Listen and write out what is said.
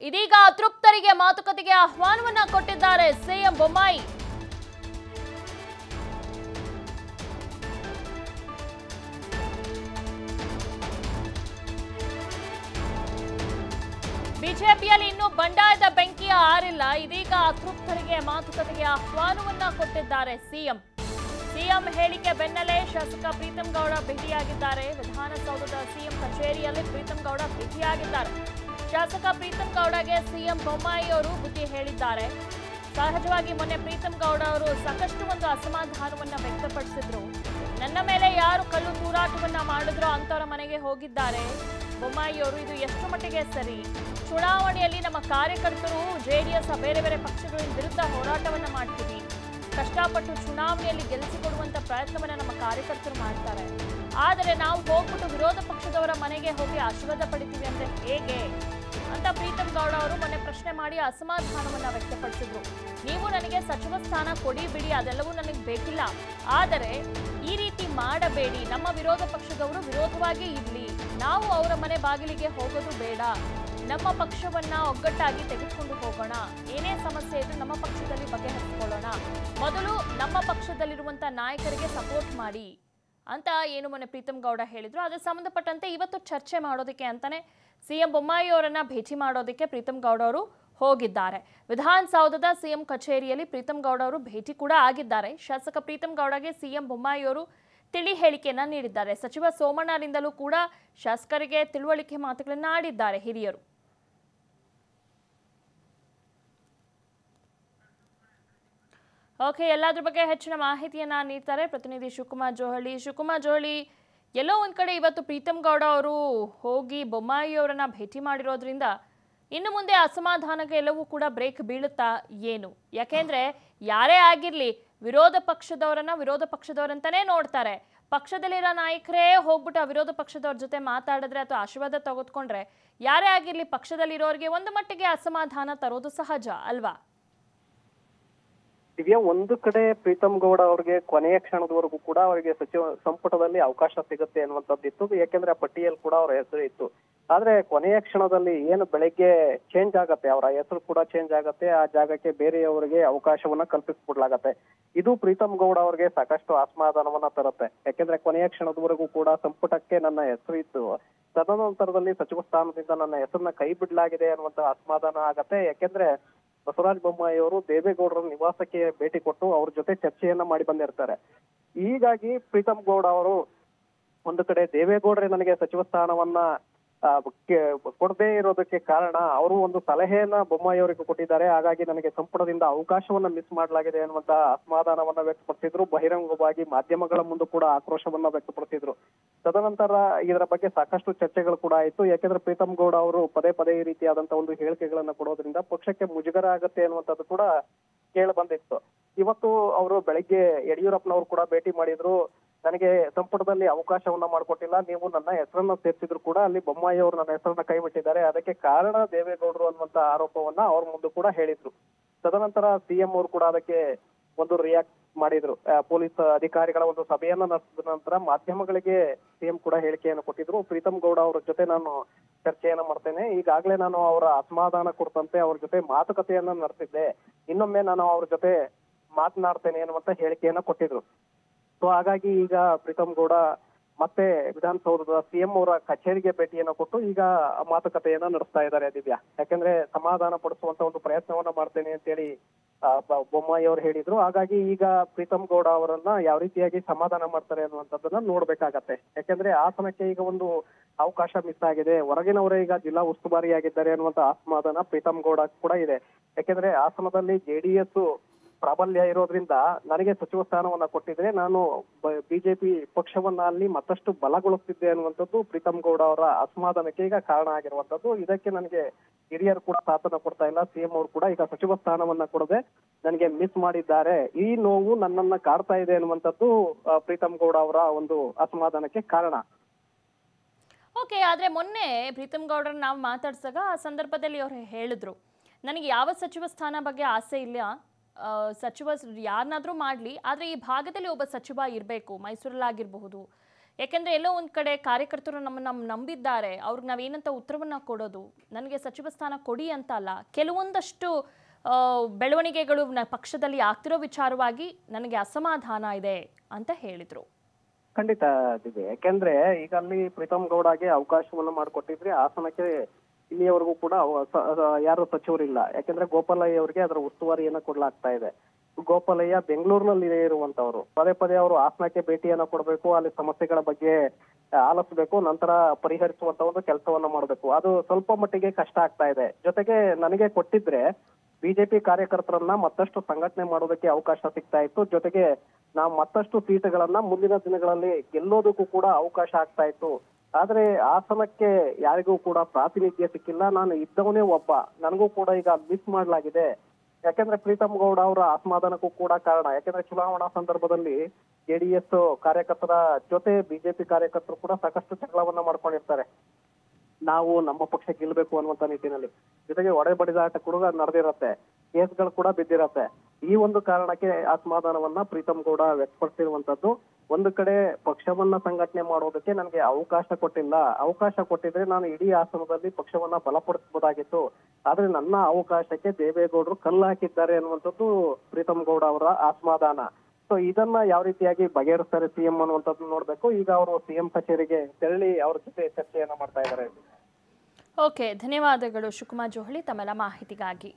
ಇದೀಗ ಅತೃಪ್ತರಿಗೆ ಮಾತುಕತೆಗೆ ಆಹ್ವಾನವನ್ನ ಕೊಟ್ಟಿದ್ದಾರೆ ಸಿಎಂ ಬೊಮ್ಮಾಯಿ. ಬಿಜೆಪಿಯಲ್ಲಿ ಇನ್ನೂ ಬಂಡಾಯದ ಬೆಂಕಿಯ ಆರಿಲ್ಲ ಇದೀಗ ಅತೃಪ್ತರಿಗೆ ಮಾತುಕತೆಗೆ ಆಹ್ವಾನವನ್ನ ಕೊಟ್ಟಿದ್ದಾರೆ ಸಿಎಂ. ಸಿಎಂ ಹೇಳಿಕೆ ಬೆನ್ನಲ್ಲೇ ಶಾಸಕ ಪ್ರೀತಂ ಗೌಡ ಭೇಟಿಯಾಗಿದ್ದಾರೆ. ವಿಧಾನಸೌಧದ ಸಿಎಂ ಕಚೇರಿಯಲ್ಲಿ ಪ್ರೀತಂ ಗೌಡ ಭೇಟಿಯಾಗಿದ್ದಾರೆ. ಶಾಸಕ ಪ್ರೀತಂ ಗೌಡಗೆ ಸಿಎಂ ಬೊಮ್ಮಾಯಿ ಅವರು ಬುದ್ಧಿ ಹೇಳಿದ್ದಾರೆ. ಸಹಜವಾಗಿ ಮೊನ್ನೆ ಪ್ರೀತಂ ಗೌಡ ಅವರು ಸಾಕಷ್ಟು ಒಂದು ಅಸಮಾಧಾನವನ್ನು ವ್ಯಕ್ತಪಡಿಸಿದ್ರು. ನನ್ನ ಮೇಲೆ ಯಾರು ಕಲ್ಲು ತೂರಾಟವನ್ನ ಮಾಡಿದ್ರೋ ಅಂತವರ ಮನೆಗೆ ಹೋಗಿದ್ದಾರೆ. ಬೊಮ್ಮಾಯಿ ಅವರು, ಇದು ಎಷ್ಟು ಮಟ್ಟಿಗೆ ಸರಿ? ಚುನಾವಣೆಯಲ್ಲಿ ನಮ್ಮ ಕಾರ್ಯಕರ್ತರು, ಜೆಡಿಎಸ್ ಬೇರೆ ಬೇರೆ ಪಕ್ಷಗಳ ವಿರುದ್ಧ ಹೋರಾಟವನ್ನ ಮಾಡ್ತೀವಿ. ಕಷ್ಟಪಟ್ಟು ಚುನಾವಣೆಯಲ್ಲಿ ಗೆಲ್ಲಿಸಿಕೊಡುವಂತ ಪ್ರಯತ್ನವನ್ನ ನಮ್ಮ ಕಾರ್ಯಕರ್ತರು ಮಾಡ್ತಾರೆ. ಆದರೆ ನಾವು ಹೋಗ್ಬಿಟ್ಟು ವಿರೋಧ ಪಕ್ಷದವರ ಮನೆಗೆ ಹೋಗಿ ಆಶೀರ್ವಾದ ಪಡಿತೀವಿ ಅಂದ್ರೆ ಹೇಗೆ? ಅಂತ ಪ್ರೀತಮ್ ಗೌಡ ಅವರು ಮೊನ್ನೆ ಪ್ರಶ್ನೆ ಮಾಡಿ ಅಸಮಾಧಾನವನ್ನ ವ್ಯಕ್ತಪಡಿಸಿದ್ರು. ನೀವು ನನಗೆ ಸಚಿವ ಸ್ಥಾನ ಕೊಡಿ ಬಿಡಿ, ಅದೆಲ್ಲವೂ ನನಗೆ ಬೇಕಿಲ್ಲ. ಆದರೆ ಈ ರೀತಿ ಮಾಡಬೇಡಿ, ನಮ್ಮ ವಿರೋಧ ಪಕ್ಷದವರು ವಿರೋಧವಾಗಿ ಇರಲಿ. ನಾವು ಅವರ ಮನೆ ಬಾಗಿಲಿಗೆ ಹೋಗೋದು ಬೇಡ. ನಮ್ಮ ಪಕ್ಷವನ್ನ ಒಗ್ಗಟ್ಟಾಗಿ ತೆಗೆದುಕೊಂಡು ಹೋಗೋಣ. ಏನೇ ಸಮಸ್ಯೆ ಇದ್ರೂ ನಮ್ಮ ಪಕ್ಷದಲ್ಲಿ ಬಗೆಹರಿಸಿಕೊಳ್ಳೋಣ. ಮೊದಲು ನಮ್ಮ ಪಕ್ಷದಲ್ಲಿರುವಂತ ನಾಯಕರಿಗೆ ಸಪೋರ್ಟ್ ಮಾಡಿ. ಅಂತ ಏನು ಮೊನ್ನೆ ಪ್ರೀತಮ್ ಗೌಡ ಹೇಳಿದ್ರು. ಅದಕ್ಕೆ ಸಂಬಂಧಪಟ್ಟಂತೆ ಇವತ್ತು ಚರ್ಚೆ ಮಾಡೋದಕ್ಕೆ ಅಂತಾನೆ ಸಿಎಂ ಬೊಮ್ಮಾಯಿ ಅವರನ್ನ ಭೇಟಿ ಮಾಡೋದಕ್ಕೆ ಪ್ರೀತಮ್ ಗೌಡ ಅವರು ಹೋಗಿದ್ದಾರೆ. ವಿಧಾನಸೌಧದ ಸಿಎಂ ಕಚೇರಿಯಲ್ಲಿ ಪ್ರೀತಮ್ ಗೌಡ ಅವರು ಭೇಟಿ ಕೂಡ ಆಗಿದ್ದಾರೆ. ಶಾಸಕ ಪ್ರೀತಮ್ ಗೌಡಗೆ ಸಿಎಂ ಬೊಮ್ಮಾಯಿ ಅವರು ತಿಳಿ ಹೇಳಿಕೆಯನ್ನ ನೀಡಿದ್ದಾರೆ. ಸಚಿವ ಸೋಮಣ್ಣರಿಂದಲೂ ಕೂಡ ಶಾಸಕರಿಗೆ ತಿಳುವಳಿಕೆ ಮಾತುಗಳನ್ನ ಆಡಿದ್ದಾರೆ ಹಿರಿಯರು. ಓಕೆ, ಎಲ್ಲದ್ರ ಬಗ್ಗೆ ಹೆಚ್ಚಿನ ಮಾಹಿತಿಯನ್ನ ನೀಡ್ತಾರೆ ಪ್ರತಿನಿಧಿ ಶಿವಕುಮಾರ್ ಜೋಹಳಿ ಶಿವಕುಮಾರ್ ಜೋಹಳಿ ಎಲ್ಲೋ ಒಂದ್ ಕಡೆ ಇವತ್ತು ಪ್ರೀತಮ್ ಗೌಡ ಅವರು ಹೋಗಿ ಬೊಮ್ಮಾಯಿ ಅವರನ್ನ ಭೇಟಿ ಮಾಡಿರೋದ್ರಿಂದ ಇನ್ನು ಮುಂದೆ ಅಸಮಾಧಾನಕ್ಕೆ ಎಲ್ಲವೂ ಕೂಡ ಬ್ರೇಕ್ ಬೀಳುತ್ತಾ ಏನು? ಯಾಕೆಂದ್ರೆ ಯಾರೇ ಆಗಿರ್ಲಿ ವಿರೋಧ ಪಕ್ಷದವರನ್ನ ವಿರೋಧ ಪಕ್ಷದವರಂತಾನೇ ನೋಡ್ತಾರೆ. ಪಕ್ಷದಲ್ಲಿರೋ ನಾಯಕರೇ ಹೋಗ್ಬಿಟ್ಟು ಆ ವಿರೋಧ ಪಕ್ಷದವ್ರ ಜೊತೆ ಮಾತಾಡಿದ್ರೆ ಅಥವಾ ಆಶೀರ್ವಾದ ತೆಗೆದುಕೊಂಡ್ರೆ ಯಾರೇ ಆಗಿರಲಿ ಪಕ್ಷದಲ್ಲಿರೋರಿಗೆ ಒಂದು ಮಟ್ಟಿಗೆ ಅಸಮಾಧಾನ ತರೋದು ಸಹಜ ಅಲ್ವಾ? ದಿವ್ಯಾ, ಒಂದು ಕಡೆ ಪ್ರೀತಮ್ ಗೌಡ ಅವ್ರಿಗೆ ಕೊನೆಯ ಕ್ಷಣದವರೆಗೂ ಕೂಡ ಅವರಿಗೆ ಸಚಿವ ಸಂಪುಟದಲ್ಲಿ ಅವಕಾಶ ಸಿಗುತ್ತೆ ಅನ್ನುವಂಥದ್ದಿತ್ತು ಯಾಕೆಂದ್ರೆ ಆ ಪಟ್ಟಿಯಲ್ಲಿ ಕೂಡ ಅವರ ಹೆಸರು ಇತ್ತು. ಆದ್ರೆ ಕೊನೆಯ ಕ್ಷಣದಲ್ಲಿ ಏನು ಬೆಳಗ್ಗೆ ಚೇಂಜ್ ಆಗತ್ತೆ, ಅವರ ಹೆಸರು ಕೂಡ ಚೇಂಜ್ ಆಗತ್ತೆ, ಆ ಜಾಗಕ್ಕೆ ಬೇರೆಯವರಿಗೆ ಅವಕಾಶವನ್ನ ಕಲ್ಪಿಸ್ಬಿಡ್ಲಾಗತ್ತೆ. ಇದು ಪ್ರೀತಮ್ ಗೌಡ ಅವ್ರಿಗೆ ಸಾಕಷ್ಟು ಅಸಮಾಧಾನವನ್ನ ತರುತ್ತೆ. ಯಾಕೆಂದ್ರೆ ಕೊನೆಯ ಕ್ಷಣದವರೆಗೂ ಕೂಡ ಸಂಪುಟಕ್ಕೆ ನನ್ನ ಹೆಸರು ಇತ್ತು. ತದನಂತರದಲ್ಲಿ ಸಚಿವ ಸ್ಥಾನದಿಂದ ನನ್ನ ಹೆಸರನ್ನ ಕೈ ಬಿಡ್ಲಾಗಿದೆ ಅನ್ನುವಂತ ಅಸಮಾಧಾನ ಆಗತ್ತೆ. ಯಾಕೆಂದ್ರೆ ಬಸವರಾಜ ಬೊಮ್ಮಾಯಿ ಅವರು ದೇವೇಗೌಡರ ನಿವಾಸಕ್ಕೆ ಭೇಟಿ ಕೊಟ್ಟು ಅವ್ರ ಜೊತೆ ಚರ್ಚೆಯನ್ನ ಮಾಡಿ ಬಂದಿರ್ತಾರೆ. ಹೀಗಾಗಿ ಪ್ರೀತಮ್ ಗೌಡ ಅವರು ಒಂದು ಕಡೆ ದೇವೇಗೌಡರೇ ನನಗೆ ಸಚಿವ ಸ್ಥಾನವನ್ನ ಕೊಡದೇ ಇರೋದಕ್ಕೆ ಕಾರಣ ಅವರು ಒಂದು ಸಲಹೆಯನ್ನ ಬೊಮ್ಮಾಯಿ ಅವರಿಗೆ ಕೊಟ್ಟಿದ್ದಾರೆ. ಹಾಗಾಗಿ ನನಗೆ ಸಂಪುಟದಿಂದ ಅವಕಾಶವನ್ನ ಮಿಸ್ ಮಾಡಲಾಗಿದೆ ಅನ್ನುವಂತ ಅಸಮಾಧಾನವನ್ನ ವ್ಯಕ್ತಪಡಿಸಿದ್ರು. ಬಹಿರಂಗವಾಗಿ ಮಾಧ್ಯಮಗಳ ಮುಂದೆ ಕೂಡ ಆಕ್ರೋಶವನ್ನ ವ್ಯಕ್ತಪಡಿಸಿದ್ರು. ತದನಂತರ ಇದರ ಬಗ್ಗೆ ಸಾಕಷ್ಟು ಚರ್ಚೆಗಳು ಕೂಡ ಆಯಿತು. ಯಾಕೆಂದ್ರೆ ಪ್ರೀತಮ್ ಗೌಡ ಅವರು ಪದೇ ಪದೇ ಈ ರೀತಿಯಾದಂತ ಒಂದು ಹೇಳಿಕೆಗಳನ್ನ ಕೊಡೋದ್ರಿಂದ ಪಕ್ಷಕ್ಕೆ ಮುಜುಗರ ಆಗತ್ತೆ ಅನ್ನುವಂಥದ್ದು ಕೂಡ ಕೇಳಿ ಬಂದಿತ್ತು. ಇವತ್ತು ಅವರು ಬೆಳಿಗ್ಗೆ ಯಡಿಯೂರಪ್ಪನವರು ಕೂಡ ಭೇಟಿ ಮಾಡಿದ್ರು. ನನಗೆ ಸಂಪುಟದಲ್ಲಿ ಅವಕಾಶವನ್ನ ಮಾಡಿಕೊಟ್ಟಿಲ್ಲ. ನೀವು ನನ್ನ ಹೆಸರನ್ನ ಸೇರಿಸಿದ್ರು ಕೂಡ ಅಲ್ಲಿ ಬೊಮ್ಮಾಯಿ ಅವರು ನನ್ನ ಹೆಸರನ್ನ ಕೈಬಿಟ್ಟಿದ್ದಾರೆ ಅದಕ್ಕೆ ಕಾರಣ ದೇವೇಗೌಡರು ಅನ್ನುವಂತ ಆರೋಪವನ್ನ ಅವ್ರ ಮುಂದೆ ಕೂಡ ಹೇಳಿದ್ರು. ತದನಂತರ ಸಿಎಂ ಅವರು ಕೂಡ ಅದಕ್ಕೆ ಒಂದು ರಿಯಾಕ್ಟ್ ಮಾಡಿದ್ರು. ಪೊಲೀಸ್ ಅಧಿಕಾರಿಗಳ ಒಂದು ಸಭೆಯನ್ನ ನಡೆಸಿದ ನಂತರ ಮಾಧ್ಯಮಗಳಿಗೆ ಸಿಎಂ ಕೂಡ ಹೇಳಿಕೆಯನ್ನು ಕೊಟ್ಟಿದ್ರು. ಪ್ರೀತಂ ಗೌಡ ಅವರ ಜೊತೆ ನಾನು ಚರ್ಚೆಯನ್ನ ಮಾಡ್ತೇನೆ. ಈಗಾಗಲೇ ನಾನು ಅವರ ಅಸಮಾಧಾನ ಕೊಡ್ತಂತೆ ಅವ್ರ ಜೊತೆ ಮಾತುಕತೆಯನ್ನ ನಡೆಸಿದ್ದೆ. ಇನ್ನೊಮ್ಮೆ ನಾನು ಅವ್ರ ಜೊತೆ ಮಾತನಾಡ್ತೇನೆ ಅನ್ನುವಂತ ಹೇಳಿಕೆಯನ್ನ ಕೊಟ್ಟಿದ್ರು. ಸೊ ಹಾಗಾಗಿ ಈಗ ಪ್ರೀತಮ್ ಗೌಡ ಮತ್ತೆ ವಿಧಾನಸೌಧದ ಸಿಎಂ ಅವರ ಕಚೇರಿಗೆ ಭೇಟಿಯನ್ನು ಕೊಟ್ಟು ಈಗ ಮಾತುಕತೆಯನ್ನ ನಡೆಸ್ತಾ ಇದ್ದಾರೆ ದಿವ್ಯಾ. ಯಾಕಂದ್ರೆ ಸಮಾಧಾನ ಪಡಿಸುವಂತ ಒಂದು ಪ್ರಯತ್ನವನ್ನ ಮಾಡ್ತೇನೆ ಅಂತ ಹೇಳಿ ಬೊಮ್ಮಾಯಿ ಅವರು ಹೇಳಿದ್ರು. ಹಾಗಾಗಿ ಈಗ ಪ್ರೀತಮ್ ಗೌಡ ಅವರನ್ನ ಯಾವ ರೀತಿಯಾಗಿ ಸಮಾಧಾನ ಮಾಡ್ತಾರೆ ಅನ್ನುವಂಥದ್ದನ್ನ ನೋಡ್ಬೇಕಾಗತ್ತೆ. ಯಾಕಂದ್ರೆ ಹಾಸನಕ್ಕೆ ಈಗ ಒಂದು ಅವಕಾಶ ಮಿಸ್ ಆಗಿದೆ. ಹೊರಗಿನವರೇ ಈಗ ಜಿಲ್ಲಾ ಉಸ್ತುವಾರಿಯಾಗಿದ್ದಾರೆ ಅನ್ನುವಂತ ಅಸಮಾಧಾನ ಪ್ರೀತಮ್ ಗೌಡ ಕೂಡ ಇದೆ. ಯಾಕಂದ್ರೆ ಆಸನದಲ್ಲಿ ಜೆಡಿಎಸ್ ಪ್ರಾಬಲ್ಯ ಇರೋದ್ರಿಂದ ನನಗೆ ಸಚಿವ ಸ್ಥಾನವನ್ನ ಕೊಟ್ಟಿದ್ರೆ ನಾನು ಬಿಜೆಪಿ ಪಕ್ಷವನ್ನ ಅಲ್ಲಿ ಮತ್ತಷ್ಟು ಬಲಗೊಳಿಸ್ತಿದ್ದೆ ಅನ್ನುವಂಥದ್ದು ಪ್ರೀತಮ್ ಗೌಡ ಅವರ ಅಸಮಾಧಾನಕ್ಕೆ ಈಗ ಕಾರಣ ಆಗಿರುವಂತದ್ದು ಇದಕ್ಕೆ ನನಗೆ ಹಿರಿಯರು ಕೂಡ ಸಾಥನ ಕೊಡ್ತಾ ಇಲ್ಲ. ಸಿಎಂ ಅವರು ಕೂಡ ಈಗ ಸಚಿವ ಸ್ಥಾನವನ್ನ ಕೊಡದೆ ನನಗೆ ಮಿಸ್ ಮಾಡಿದ್ದಾರೆ. ಈ ನೋವು ನನ್ನನ್ನ ಕಾಡ್ತಾ ಇದೆ ಅನ್ನುವಂಥದ್ದು ಪ್ರೀತಮ್ ಪ್ರೀತಂ ಗೌಡ ಅವರ ಒಂದು ಅಸಮಾಧಾನಕ್ಕೆ ಕಾರಣ. ಓಕೆ, ಆದರೆ ಮೊನ್ನೆ ಪ್ರೀತಮ್ ಗೌಡ್ರನ್ನ ನಾವು ಮಾತಾಡ್ಸಾಗ ಆ ಸಂದರ್ಭದಲ್ಲಿ ಅವರು ಹೇಳಿದ್ರು, ನನಗೆ ಯಾವ ಸಚಿವ ಸ್ಥಾನ ಬಗ್ಗೆ ಆಸೆ ಇಲ್ಲ ಸಚಿವ ಯಾರನ್ನಾದ್ರೂ ಮಾಡಲಿ, ಆದರೆ ಈ ಭಾಗದಲ್ಲಿ ಒಬ್ಬ ಸಚಿವ ಇರಬೇಕು, ಮೈಸೂರಲ್ಲಾಗಿರಬಹುದು. ಯಾಕೆಂದ್ರೆ ಎಲ್ಲೋ ಒಂದ್ ಕಡೆ ಕಾರ್ಯಕರ್ತರು ನಮ್ಮನ್ನು ನಂಬಿದ್ದಾರೆ, ಅವ್ರಿಗೆ ನಾವೇನಂತ ಉತ್ತರವನ್ನ ಕೊಡೋದು, ನನಗೆ ಸಚಿವ ಸ್ಥಾನ ಕೊಡಿ ಅಂತ ಅಲ್ಲ. ಕೆಲವೊಂದಷ್ಟು ಬೆಳವಣಿಗೆಗಳು ಪಕ್ಷದಲ್ಲಿ ಆಗ್ತಿರೋ ವಿಚಾರವಾಗಿ ನನಗೆ ಅಸಮಾಧಾನ ಇದೆ ಅಂತ ಹೇಳಿದ್ರು. ಖಂಡಿತ ಯಾಕೆಂದ್ರೆ ಈಗ ಅಲ್ಲಿ ಪ್ರೀತಮ್ ಗೌಡಗೆ ಅವಕಾಶವನ್ನು ಮಾಡಿಕೊಟ್ಟಿದ್ರೆ ಹಾಸನಕ್ಕೆ ಇಲ್ಲಿಯವರೆಗೂ ಕೂಡ ಯಾರು ಸಚಿವರಿಲ್ಲ. ಯಾಕೆಂದ್ರೆ ಗೋಪಾಲಯ್ಯ ಅವರಿಗೆ ಅದರ ಉಸ್ತುವಾರಿಯನ್ನ ಕೊಡಲಾಗ್ತಾ ಇದೆ. ಗೋಪಾಲಯ್ಯ ಬೆಂಗಳೂರಿನಲ್ಲಿ ಇರುವಂತವರು. ಪದೇ ಪದೇ ಅವರು ಹಾಸನಕ್ಕೆ ಭೇಟಿಯನ್ನ ಕೊಡಬೇಕು, ಅಲ್ಲಿ ಸಮಸ್ಯೆಗಳ ಬಗ್ಗೆ ಆಲಿಸಬೇಕು ನಂತರ ಪರಿಹರಿಸುವಂತ ಒಂದು ಕೆಲಸವನ್ನ ಮಾಡಬೇಕು. ಅದು ಸ್ವಲ್ಪ ಮಟ್ಟಿಗೆ ಕಷ್ಟ ಆಗ್ತಾ ಇದೆ. ಜೊತೆಗೆ ನನಗೆ ಕೊಟ್ಟಿದ್ರೆ ಬಿಜೆಪಿ ಕಾರ್ಯಕರ್ತರನ್ನ ಮತ್ತಷ್ಟು ಸಂಘಟನೆ ಮಾಡೋದಕ್ಕೆ ಅವಕಾಶ ಸಿಗ್ತಾ ಇತ್ತು. ಜೊತೆಗೆ ನಾವು ಮತ್ತಷ್ಟು ಸೀಟುಗಳನ್ನ ಮುಂದಿನ ದಿನಗಳಲ್ಲಿ ಗೆಲ್ಲೋದಕ್ಕೂ ಕೂಡ ಅವಕಾಶ ಆಗ್ತಾ ಇತ್ತು. ಆದ್ರೆ ಆಸನಕ್ಕೆ ಯಾರಿಗೂ ಕೂಡ ಪ್ರಾತಿನಿಧ್ಯ ಸಿಕ್ಕಿಲ್ಲ. ನಾನು ಇದ್ದವನೇ ಒಬ್ಬ. ನನಗೂ ಕೂಡ ಈಗ ಮಿಸ್ ಮಾಡಲಾಗಿದೆ. ಯಾಕೆಂದ್ರೆ ಪ್ರೀತಮ್ ಗೌಡ ಅವರ ಅಸಮಾಧಾನಕ್ಕೂ ಕೂಡ ಕಾರಣ. ಯಾಕೆಂದ್ರೆ ಚುನಾವಣಾ ಸಂದರ್ಭದಲ್ಲಿ ಜೆಡಿಎಸ್ ಕಾರ್ಯಕರ್ತರ ಜೊತೆ ಬಿಜೆಪಿ ಕಾರ್ಯಕರ್ತರು ಕೂಡ ಸಾಕಷ್ಟು ಜಗಳವನ್ನ ಮಾಡ್ಕೊಂಡಿರ್ತಾರೆ. ನಾವು ನಮ್ಮ ಪಕ್ಷ ಗೆಲ್ಲಬೇಕು ಅನ್ನುವಂತ ನಿಟ್ಟಿನಲ್ಲಿ. ಜೊತೆಗೆ ಒಡೆ ಬಡಿದಾಟ ಕೂಡ ನಡೆದಿರತ್ತೆ. ಕೇಸ್ಗಳು ಕೂಡ ಬಿದ್ದಿರತ್ತೆ. ಈ ಒಂದು ಕಾರಣಕ್ಕೆ ಅಸಮಾಧಾನವನ್ನ ಪ್ರೀತಮ್ ಗೌಡ ವ್ಯಕ್ತಪಡಿಸಿರುವಂತದ್ದು ಒಂದು ಕಡೆ ಪಕ್ಷವನ್ನ ಸಂಘಟನೆ ಮಾಡೋದಕ್ಕೆ ನನಗೆ ಅವಕಾಶ ಕೊಟ್ಟಿಲ್ಲ. ಅವಕಾಶ ಕೊಟ್ಟಿದ್ರೆ ನಾನು ಇಡೀ ಆಸನದಲ್ಲಿ ಪಕ್ಷವನ್ನ ಬಲಪಡಿಸಬಹುದಾಗಿತ್ತು ಆದ್ರೆ ನನ್ನ ಅವಕಾಶಕ್ಕೆ ದೇವೇಗೌಡರು ಕಲ್ಲು ಹಾಕಿದ್ದಾರೆ ಅನ್ನುವಂಥದ್ದು ಪ್ರೀತಮ್ ಗೌಡ ಅವರ ಅಸಮಾಧಾನ ಸೊ ಇದನ್ನ ಯಾವ ರೀತಿಯಾಗಿ ಬಗೆಹರಿಸ್ತಾರೆ ಸಿಎಂ ಅನ್ನುವಂಥದ್ದು ನೋಡ್ಬೇಕು. ಈಗ ಅವರು ಸಿಎಂ ಕಚೇರಿಗೆ ತೆರಳಿ ಅವ್ರ ಜೊತೆ ಚರ್ಚೆಯನ್ನ ಮಾಡ್ತಾ ಇದ್ದಾರೆ. ಓಕೆ ಧನ್ಯವಾದಗಳು. ಶಿವಕುಮಾರ್ ಜೋಹಳಿ ತಮ್ಮೆಲ್ಲ ಮಾಹಿತಿಗಾಗಿ.